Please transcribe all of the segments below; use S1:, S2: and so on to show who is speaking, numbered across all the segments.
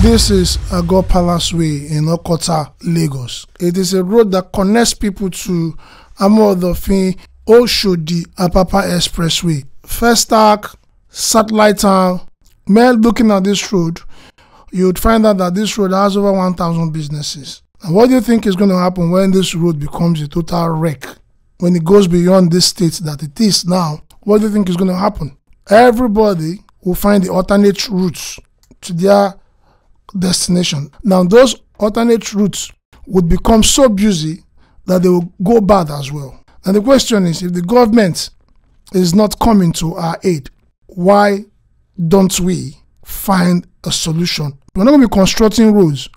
S1: This is Ago Palace Way in Okota, Lagos. It is a road that connects people to Amodofin, Oshodi, Apapa Expressway. Festac, Satellite Town. Men looking at this road, you would find out that this road has over 1,000 businesses. And what do you think is going to happen when this road becomes a total wreck? When it goes beyond this state that it is now, what do you think is going to happen? Everybody will find the alternate routes to their destination. Now, those alternate routes would become so busy that they will go bad as well. And the question is if the government is not coming to our aid, why don't we find a solution? We're not going to be constructing roads,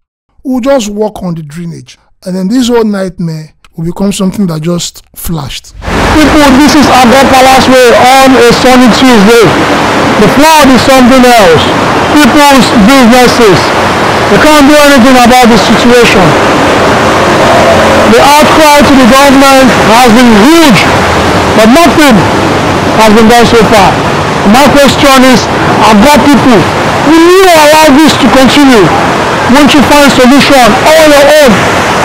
S1: we'll just work on the drainage. And then this whole nightmare will become something that just flashed.
S2: People, this is Ago Palace Way on a sunny Tuesday. The flood is something else. People's businesses, they can't do anything about the situation. The outcry to the government has been huge, but nothing has been done so far. My question is, Ago people, will you allow this to continue? Won't you find a solution all your own?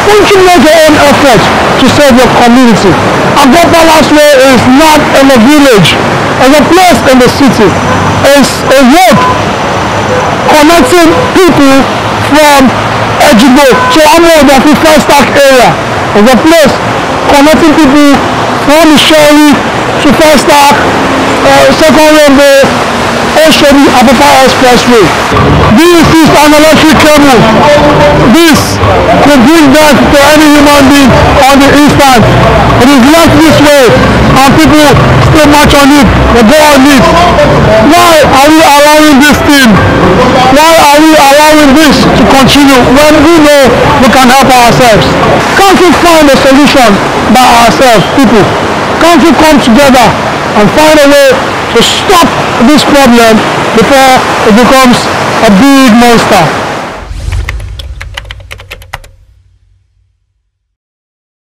S2: Won't you make your own effort to save your community? Ago Palace Way is not in a village, it's a place in the city. It's a road connecting people from Ejigbo to Amodafi First Arc area. It's a place connecting people from Isheri to First Arc, uh, Second Rainbow, Oshodi Apapa Expressway. This is an electric cable. This will bring death to any human being It is left this way and people still march on it, they go on it. Why are we allowing this thing? Why are we allowing this to continue when we know we can help ourselves? Can't we find a solution by ourselves, people? Can't we come together and find a way to stop this problem before it becomes a big monster?